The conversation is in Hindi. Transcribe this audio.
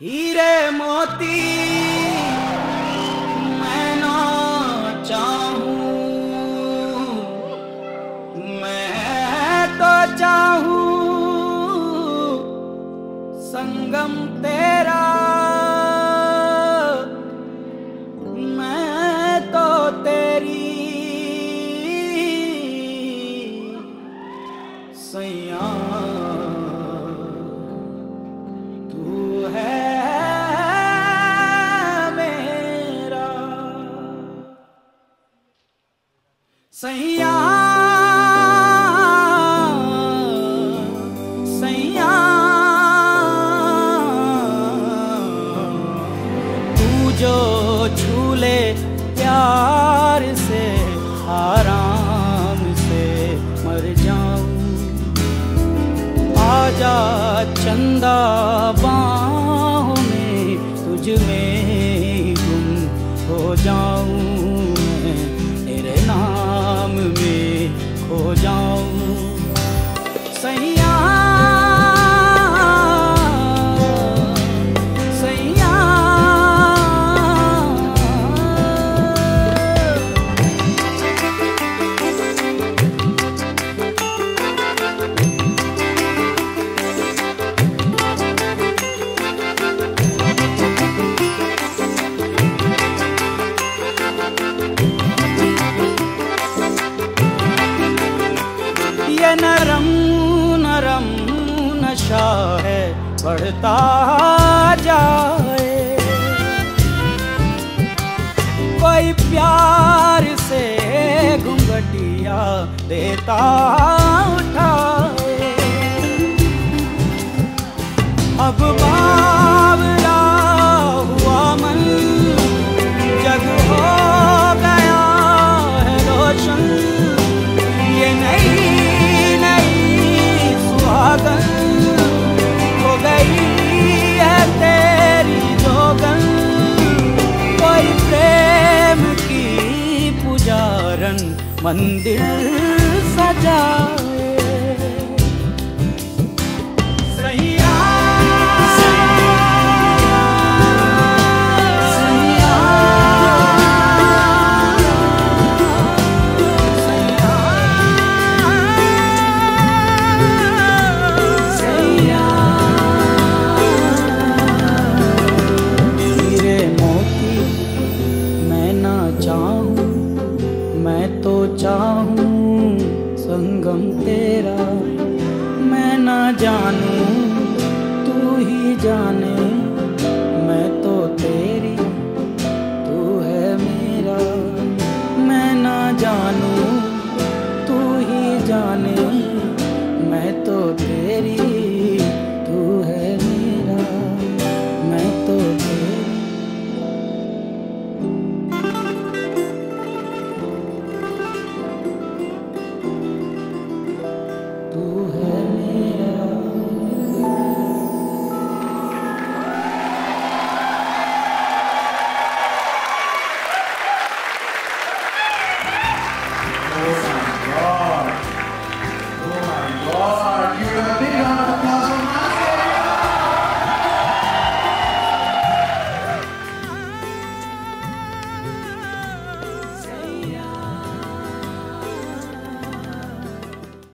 हीरे मोती मैं मैं तो चाहूँ संगम तेरा सैया सैया। तू जो झूले प्यार से, आराम से मर जाऊँ। आजा चंदा बाहों में तुझ में गुम हो जाऊँ। में खो बढ़ता जाए। कोई प्यार से घुंघटिया देता उठाए मंदिर सजाए जानू, तू ही जाने, मैं तो तेरी, तू है मेरा। मैं ना जानू, तू ही जाने, मैं तो तेरी, तू है मेरा। मैं तो तेरी, तू है